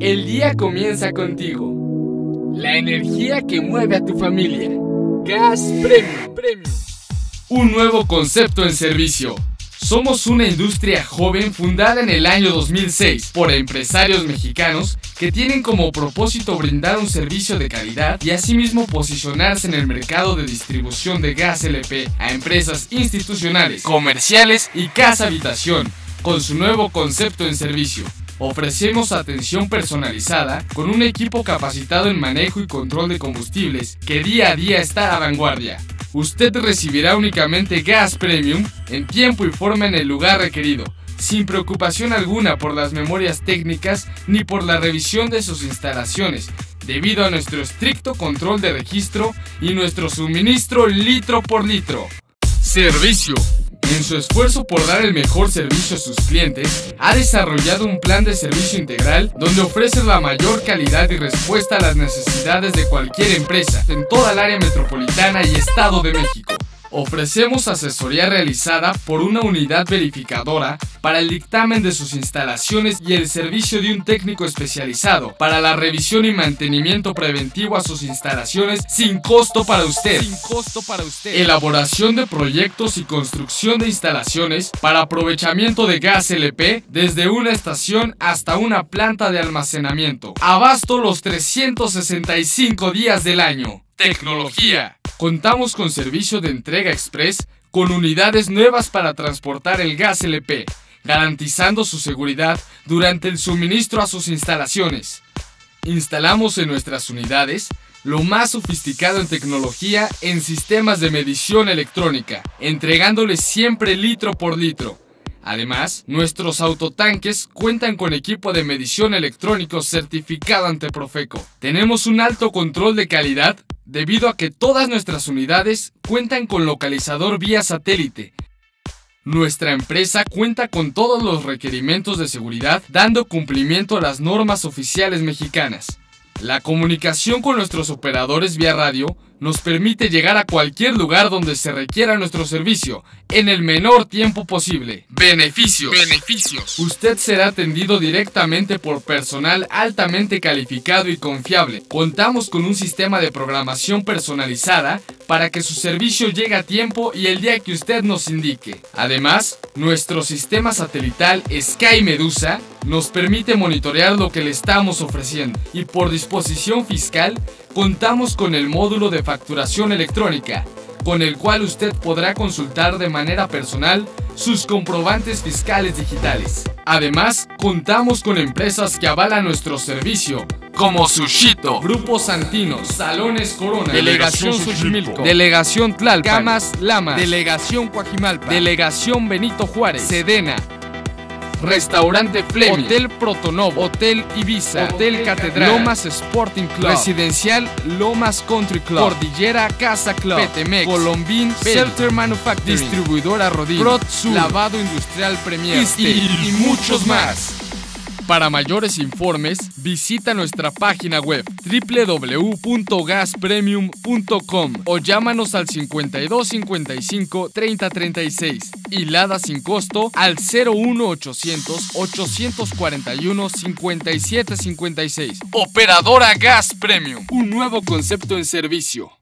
El día comienza contigo. La energía que mueve a tu familia. Gas Premium. Premium. Un nuevo concepto en servicio. Somos una industria joven fundada en el año 2006 por empresarios mexicanos que tienen como propósito brindar un servicio de calidad y asimismo posicionarse en el mercado de distribución de gas LP a empresas institucionales, comerciales y casa habitación, con su nuevo concepto en servicio. Ofrecemos atención personalizada con un equipo capacitado en manejo y control de combustibles que día a día está a vanguardia. Usted recibirá únicamente gas premium en tiempo y forma en el lugar requerido, sin preocupación alguna por las memorias técnicas ni por la revisión de sus instalaciones, debido a nuestro estricto control de registro y nuestro suministro litro por litro. Servicio en su esfuerzo por dar el mejor servicio a sus clientes, ha desarrollado un plan de servicio integral donde ofrece la mayor calidad y respuesta a las necesidades de cualquier empresa en toda el área metropolitana y Estado de México. Ofrecemos asesoría realizada por una unidad verificadora para el dictamen de sus instalaciones y el servicio de un técnico especializado para la revisión y mantenimiento preventivo a sus instalaciones sin costo para usted. Sin costo para usted. Elaboración de proyectos y construcción de instalaciones para aprovechamiento de gas LP desde una estación hasta una planta de almacenamiento. Abasto los 365 días del año. Tecnología. Contamos con servicio de entrega express con unidades nuevas para transportar el gas LP, garantizando su seguridad durante el suministro a sus instalaciones. Instalamos en nuestras unidades lo más sofisticado en tecnología en sistemas de medición electrónica, entregándoles siempre litro por litro. Además, nuestros autotanques cuentan con equipo de medición electrónico certificado ante Profeco. Tenemos un alto control de calidad debido a que todas nuestras unidades cuentan con localizador vía satélite. Nuestra empresa cuenta con todos los requerimientos de seguridad dando cumplimiento a las normas oficiales mexicanas. La comunicación con nuestros operadores vía radio nos permite llegar a cualquier lugar donde se requiera nuestro servicio en el menor tiempo posible. Beneficios. Beneficios. Usted será atendido directamente por personal altamente calificado y confiable. Contamos con un sistema de programación personalizada para que su servicio llegue a tiempo y el día que usted nos indique. Además, nuestro sistema satelital Sky Medusa nos permite monitorear lo que le estamos ofreciendo y por disposición fiscal contamos con el módulo de facturación electrónica, con el cual usted podrá consultar de manera personal sus comprobantes fiscales digitales. Además, contamos con empresas que avalan nuestro servicio, como Sushito, Grupo Santino, Salones Corona, Delegación Xochimilco, Delegación Tlalpan, Camas Lama, Delegación Coajimalpa, Delegación Benito Juárez, Sedena, Restaurante Fleming, Hotel Protonovo, Hotel Ibiza, Hotel Catedral, Lomas Sporting Club, Residencial Lomas Country Club, Cordillera Casa Club, Petemec, Colombín, Shelter Manufacturing, Distribuidora Rodin, Prot Lavado Industrial Premier. Y, y muchos más. Para mayores informes, visita nuestra página web www.gaspremium.com o llámanos al 5255 3036 y Lada sin costo al 01800 841 5756. Operadora Gas Premium, un nuevo concepto en servicio.